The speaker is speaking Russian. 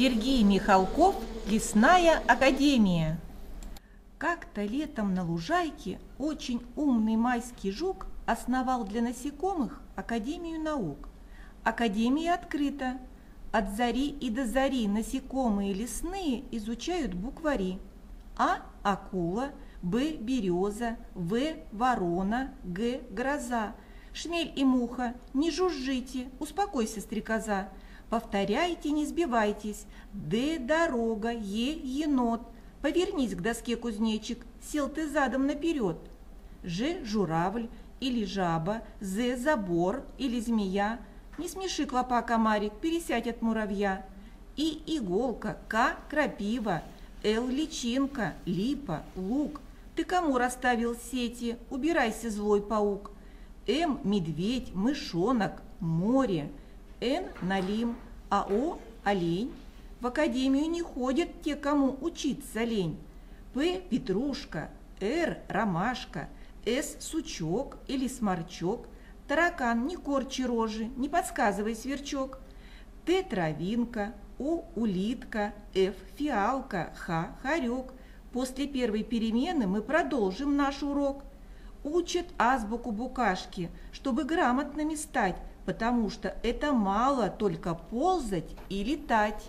Сергей Михалков «Лесная академия». Как-то летом на лужайке очень умный майский жук основал для насекомых Академию наук. Академия открыта. От зари и до зари насекомые лесные изучают буквари. А – акула, Б – береза, В – ворона, Г – гроза. Шмель и муха, не жужжите, успокойся, стрекоза. Повторяйте, не сбивайтесь. Д – дорога, Е – енот. Повернись к доске, кузнечик, сел ты задом наперед. Ж – журавль или жаба, З – забор или змея. Не смеши, клопа, комарик, пересядь от муравья. И иголка, К – крапива, Л – личинка, липа, лук. Ты кому расставил сети? Убирайся, злой паук. М – медведь, мышонок, море. Н – налим, а О – олень. В академию не ходят те, кому учиться лень. П – петрушка, Р – ромашка, С – сучок или сморчок. Таракан, не корчи рожи, не подсказывай, сверчок. Т – травинка, О – улитка, Ф – фиалка, Х – хорек. После первой перемены мы продолжим наш урок. Учат азбуку букашки, чтобы грамотными стать, потому что это мало только ползать и летать.